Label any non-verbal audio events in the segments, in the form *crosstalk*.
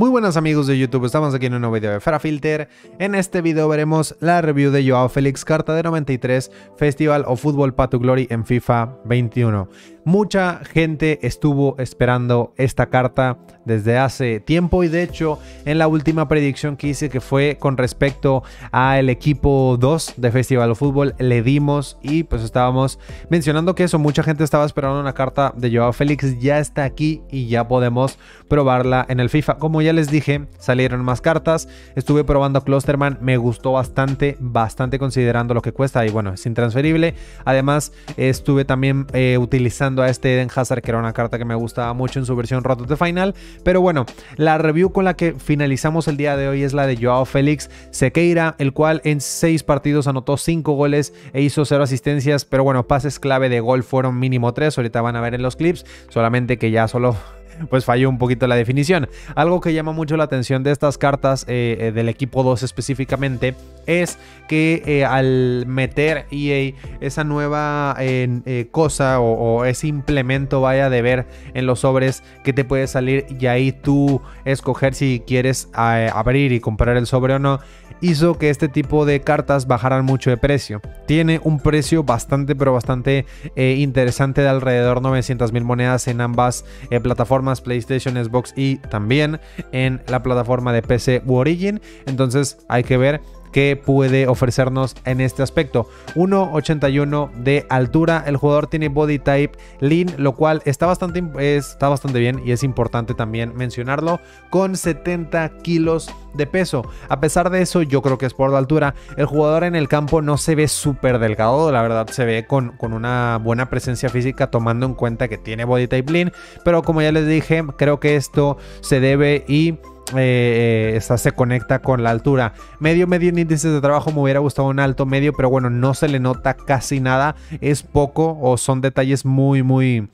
Muy buenas amigos de YouTube, estamos aquí en un nuevo video de Farafilter. En este video veremos la review de Joao Félix, carta de 93, Festival of Football Path to Glory en FIFA 21. Mucha gente estuvo esperando esta carta desde hace tiempo y de hecho en la última predicción que hice que fue con respecto al equipo 2 de Festival of Football le dimos y pues estábamos mencionando que eso, mucha gente estaba esperando una carta de Joao Félix, ya está aquí y ya podemos probarla en el FIFA. Como ya les dije, salieron más cartas, estuve probando Clusterman, me gustó bastante, bastante considerando lo que cuesta y bueno, es intransferible. Además estuve también eh, utilizando a este Eden Hazard, que era una carta que me gustaba mucho en su versión Roto de Final. Pero bueno, la review con la que finalizamos el día de hoy es la de Joao Félix Sequeira, el cual en 6 partidos anotó 5 goles e hizo 0 asistencias. Pero bueno, pases clave de gol fueron mínimo 3. Ahorita van a ver en los clips, solamente que ya solo pues falló un poquito la definición. Algo que llama mucho la atención de estas cartas eh, eh, del equipo 2 específicamente es que eh, al meter EA esa nueva cosa o, ese implemento vaya de ver en los sobres que te puede salir y ahí tú escoger si quieres abrir y comprar el sobre o no, hizo que este tipo de cartas bajaran mucho de precio. Tiene un precio bastante pero bastante interesante de alrededor 900 mil monedas en ambas plataformas PlayStation, Xbox y también en la plataforma de PC u Origin. Entonces hay que ver qué puede ofrecernos en este aspecto. 1.81 de altura, el jugador tiene body type lean, lo cual está bastante, está bastante bien y es importante también mencionarlo, con 70 kilos de peso. A pesar de eso, yo creo que es por la altura. El jugador en el campo no se ve súper delgado, la verdad se ve con, con una buena presencia física tomando en cuenta que tiene body type lean, pero como ya les dije, creo que esto se debe y eh, esta se conecta con la altura. Medio, medio en índices de trabajo me hubiera gustado un alto medio, pero bueno, no se le nota casi nada. Es poco o son detalles muy, muy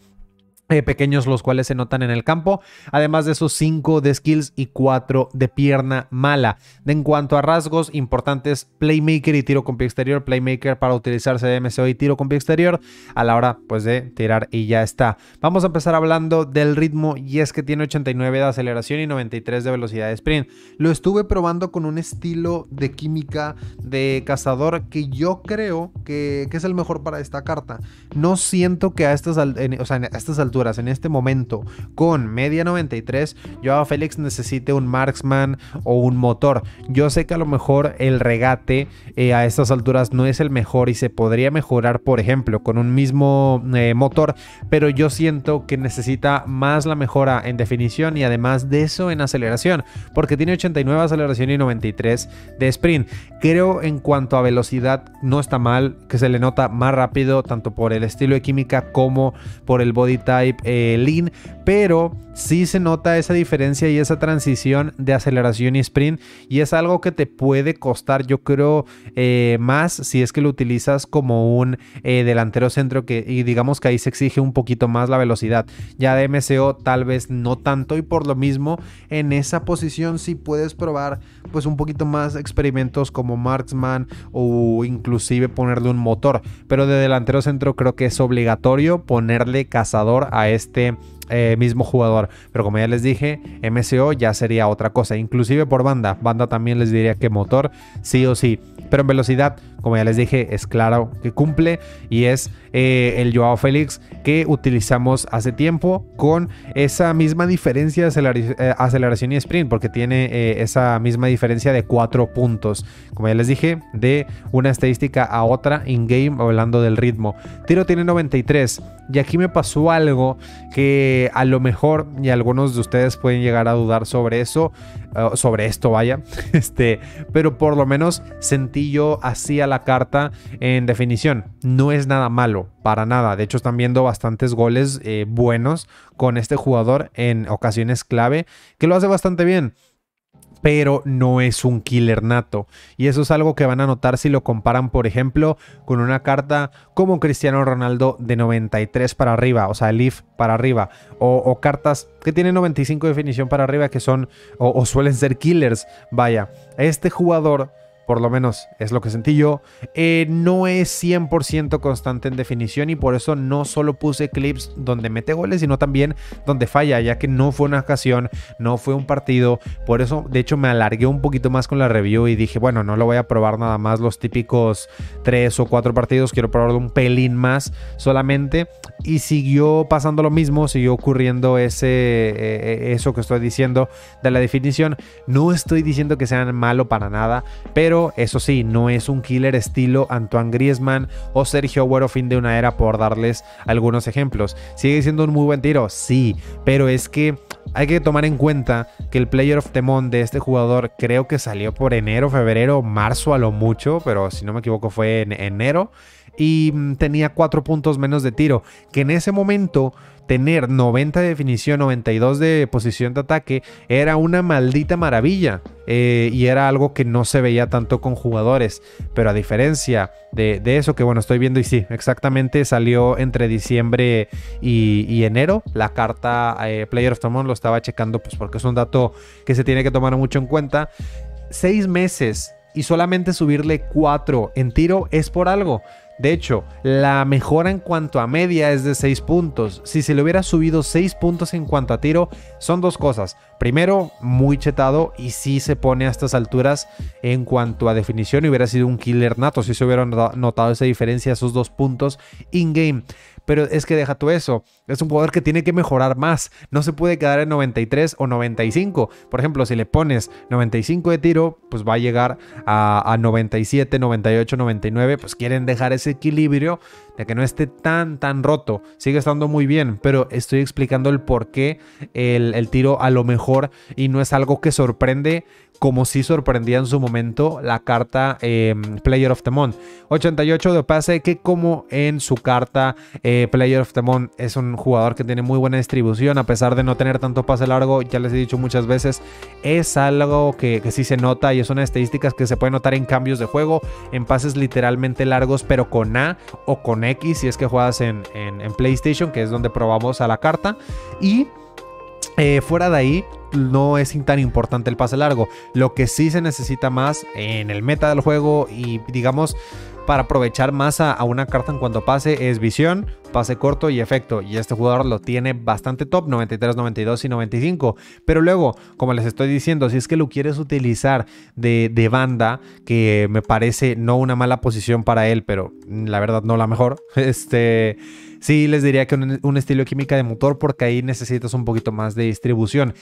eh, pequeños los cuales se notan en el campo, además de esos 5 de skills y 4 de pierna mala. En cuanto a rasgos importantes, playmaker y tiro con pie exterior, playmaker para utilizarse de MCO y tiro con pie exterior a la hora pues de tirar y ya está. Vamos a empezar hablando del ritmo y es que tiene 89 de aceleración y 93 de velocidad de sprint. Lo estuve probando con un estilo de química de cazador que yo creo que, es el mejor para esta carta. No siento que a estas, o sea, a estas alturas en este momento con media 93, yo a Félix necesite un marksman o un motor. Yo sé que a lo mejor el regate eh, a estas alturas no es el mejor y se podría mejorar, por ejemplo, con un mismo eh, motor, pero yo siento que necesita más la mejora en definición y además de eso en aceleración, porque tiene 89 aceleración y 93 de sprint. Creo en cuanto a velocidad no está mal, que se le nota más rápido tanto por el estilo de química como por el body type eh, lean, pero sí se nota esa diferencia y esa transición de aceleración y sprint y es algo que te puede costar yo creo eh, más si es que lo utilizas como un eh, delantero centro que y digamos que ahí se exige un poquito más la velocidad. Ya de MCO tal vez no tanto y por lo mismo en esa posición sí puedes probar pues un poquito más experimentos como marksman o inclusive ponerle un motor pero de delantero centro creo que es obligatorio ponerle cazador a este eh, mismo jugador. Pero como ya les dije, MCO ya sería otra cosa. Inclusive por banda. Banda también les diría que motor sí o sí. Pero en velocidad, como ya les dije, es claro que cumple. Y es eh, el Joao Félix que utilizamos hace tiempo con esa misma diferencia de eh, aceleración y sprint. Porque tiene esa misma diferencia de 4 puntos. Como ya les dije, de una estadística a otra in-game hablando del ritmo. Tiro tiene 93. Y aquí me pasó algo que a lo mejor, y algunos de ustedes pueden llegar a dudar sobre eso, eh, sobre esto, vaya, *laughs* este, pero por lo menos sentí yo así a la carta en definición. No es nada malo, para nada. De hecho, están viendo bastantes goles eh, buenos con este jugador en ocasiones clave, que lo hace bastante bien pero no es un killer nato. Y eso es algo que van a notar si lo comparan, por ejemplo, con una carta como Cristiano Ronaldo de 93 para arriba, o sea, IF para arriba, o, cartas que tienen 95 de definición para arriba, que son o suelen ser killers. Vaya, este jugador por lo menos es lo que sentí yo, eh, no es 100% constante en definición y por eso no solo puse clips donde mete goles, sino también donde falla, ya que no fue una ocasión, no fue un partido, por eso de hecho me alargué un poquito más con la review y dije, bueno, no lo voy a probar nada más los típicos 3 o 4 partidos, quiero probarlo un pelín más solamente y siguió pasando lo mismo, siguió ocurriendo ese, eh, eso que estoy diciendo de la definición, no estoy diciendo que sean malo para nada, pero eso sí, no es un killer estilo Antoine Griezmann o Sergio Agüero fin de una era por darles algunos ejemplos. ¿Sigue siendo un muy buen tiro? Sí, pero es que hay que tomar en cuenta que el Player of the Month de este jugador creo que salió por enero, febrero, marzo a lo mucho, pero si no me equivoco fue en enero y mm, tenía 4 puntos menos de tiro, que en ese momento tener 90 de definición, 92 de posición de ataque, era una maldita maravilla. Eh, y era algo que no se veía tanto con jugadores. Pero a diferencia de, eso, que bueno, estoy viendo y sí, exactamente salió entre diciembre y, enero. La carta eh, Player of the Month lo estaba checando, pues porque es un dato que se tiene que tomar mucho en cuenta. Seis meses y solamente subirle 4 en tiro es por algo. De hecho, la mejora en cuanto a media es de 6 puntos. Si se le hubiera subido 6 puntos en cuanto a tiro, son dos cosas. Primero, muy chetado y si se pone a estas alturas en cuanto a definición y hubiera sido un killer nato si se hubiera notado esa diferencia, esos dos puntos in-game. Pero es que deja tú eso. Es un jugador que tiene que mejorar más. No se puede quedar en 93 o 95. Por ejemplo, si le pones 95 de tiro, pues va a llegar a, a 97, 98, 99. Pues quieren dejar ese equilibrio de que no esté tan, tan roto. Sigue estando muy bien, pero estoy explicando el por qué el, el tiro a lo mejor y no es algo que sorprende como si sorprendía en su momento la carta em, Player of the Month. 88 de pase que como en su carta eh, Player of the Month es un jugador que tiene muy buena distribución a pesar de no tener tanto pase largo, ya les he dicho muchas veces, es algo que, que sí se nota y es una estadística que se puede notar en cambios de juego, en pases literalmente largos pero con A o con X si es que juegas en, en, en PlayStation que es donde probamos a la carta. Y eh, fuera de ahí, no es tan importante el pase largo. Lo que sí se necesita más en el meta del juego y digamos para aprovechar más a, una carta en cuanto pase es visión, pase corto y efecto. Y este jugador lo tiene bastante top, 93, 92 y 95. Pero luego, como les estoy diciendo, si es que lo quieres utilizar de, banda, que me parece no una mala posición para él, pero la verdad no la mejor, *laughs* este sí les diría que un, estilo química de motor porque ahí necesitas un poquito más de distribución.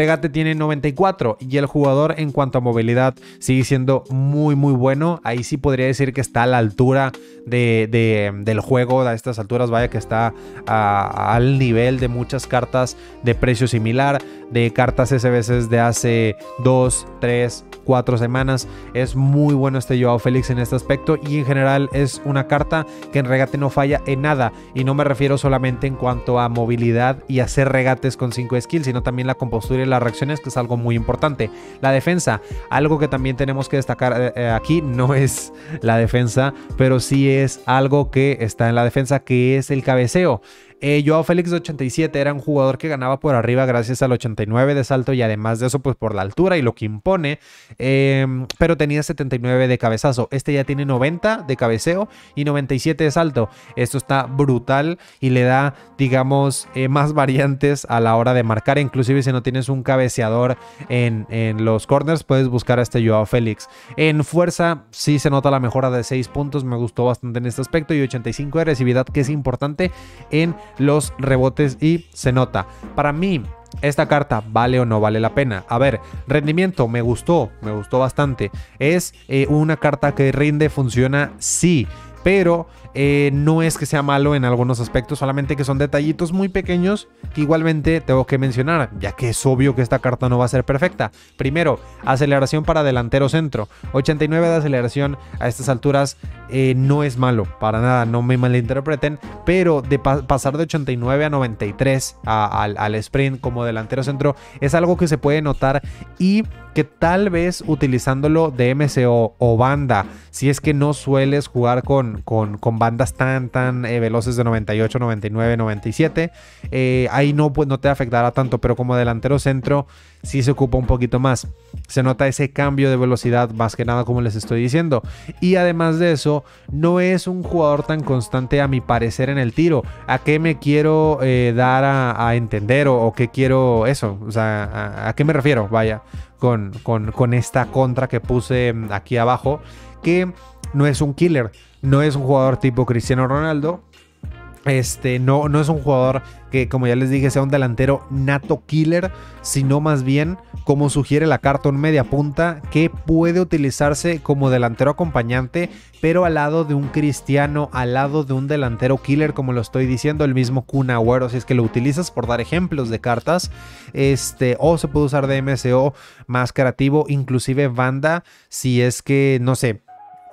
Regate tiene 94 y el jugador en cuanto a movilidad sigue siendo muy muy bueno. Ahí sí podría decir que está a la altura de, del juego a estas alturas. Vaya que está al nivel de muchas cartas de precio similar, de cartas SBCs de hace 2, 3, 4 semanas. Es muy bueno este Joao Félix en este aspecto y en general es una carta que en regate no falla en nada. Y no me refiero solamente en cuanto a movilidad y hacer regates con 5 skills, sino también la compostura las reacciones, que es algo muy importante. La defensa, algo que también tenemos que destacar eh, eh, aquí, no *laughs* es la defensa, pero sí es algo que está en la defensa, que es el cabeceo. Eh, Joao Félix de 87 era un jugador que ganaba por arriba gracias al 89 de salto y además de eso, pues por la altura y lo que impone, em, pero tenía 79 de cabezazo. Este ya tiene 90 de cabeceo y 97 de salto. Esto está brutal y le da, digamos, eh, más variantes a la hora de marcar. Inclusive si no tienes un cabeceador en, en los corners, puedes buscar a este Joao Félix. En fuerza sí se nota la mejora de 6 puntos, me gustó bastante en este aspecto y 85 de agresividad que es importante en los rebotes y se nota. Para mí, esta carta vale o no vale la pena. A ver, rendimiento me gustó, me gustó bastante. Es eh, una carta que rinde, funciona, sí pero eh, no es que sea malo en algunos aspectos, solamente que son detallitos muy pequeños que igualmente tengo que mencionar, ya que es obvio que esta carta no va a ser perfecta. Primero, aceleración para delantero centro. 89 de aceleración a estas alturas eh, no es malo, para nada, no me malinterpreten, pero de pasar de 89 a 93 al, al sprint como delantero centro es algo que se puede notar y que tal vez utilizándolo de MCO o banda, si es que no sueles jugar con con, bandas tan, tan eh, veloces de 98, 99, 97. ahí no, pues, no te afectará tanto, pero como delantero centro sí se ocupa un poquito más. Se nota ese cambio de velocidad más que nada como les estoy diciendo. Y además de eso, no es un jugador tan constante a mi parecer en el tiro. ¿A qué me quiero eh, dar a, entender o, qué quiero eso? O sea, ¿a, qué me refiero? Vaya, con, con, esta contra que puse aquí abajo. Que no es un killer. No es un jugador tipo Cristiano Ronaldo este, no, no es un jugador que, como ya les dije, sea un delantero nato killer, sino más bien, como sugiere la carta, un media punta que puede utilizarse como delantero acompañante, pero al lado de un cristiano, al lado de un delantero killer, como lo estoy diciendo, el mismo Kun Agüero, si es que lo utilizas por dar ejemplos de cartas, este, o se puede usar de MSO más creativo, inclusive banda, si es que, no sé,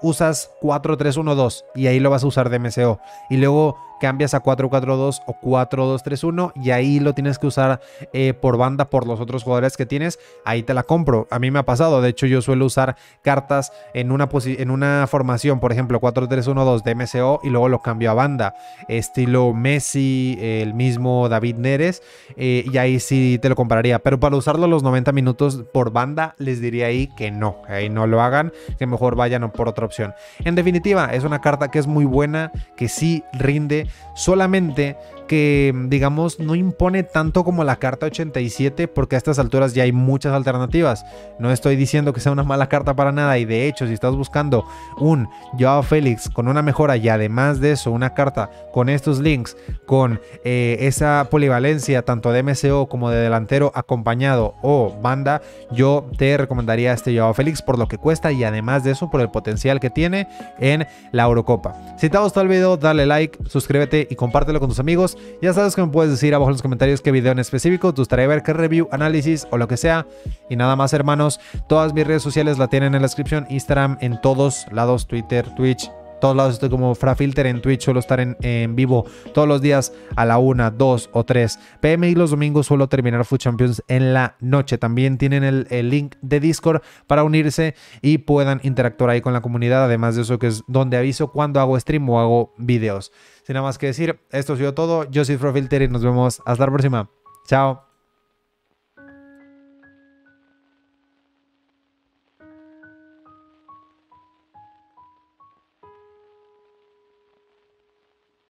usas 4-3-1-2 y ahí lo vas a usar de MSO. Y luego cambias a 4-4-2 o 4-2-3-1 y ahí lo tienes que usar eh, por banda por los otros jugadores que tienes, ahí te la compro. A mí me ha pasado, de hecho yo suelo usar cartas en una, en una formación, por ejemplo 4-3-1-2 de MSO y luego lo cambio a banda, estilo Messi, el mismo David Neres, eh, y ahí sí te lo compraría. Pero para usarlo los 90 minutos por banda, les diría ahí que no, ahí no lo hagan, que mejor vayan por otra opción. En definitiva, es una carta que es muy buena, que sí rinde solamente que, digamos, no impone tanto como la carta 87, porque a estas alturas ya hay muchas alternativas. No estoy diciendo que sea una mala carta para nada, y de hecho, si estás buscando un Joao Félix con una mejora y además de eso, una carta con estos links, con eh, esa polivalencia tanto de MSO como de delantero acompañado o banda, yo te recomendaría este Joao Félix por lo que cuesta y además de eso, por el potencial que tiene en la Eurocopa. Si te ha gustado el video, dale like, suscríbete y compártelo con tus amigos. Ya sabes que me puedes decir abajo en los comentarios qué video en específico te gustaría ver, qué review, análisis o lo que sea. Y nada más, hermanos, todas mis redes sociales la tienen en la descripción. Instagram en todos lados, Twitter, Twitch, todos lados estoy como Frafilter en Twitch, suelo estar en, vivo todos los días a la 1, 2 o 3 pm y los domingos suelo terminar Food Champions en la noche. También tienen el, el, link de Discord para unirse y puedan interactuar ahí con la comunidad. Además de eso que es donde aviso cuando hago stream o hago videos. Sin nada más que decir, esto ha sido todo. Yo soy Frafilter y nos vemos hasta la próxima. Chao.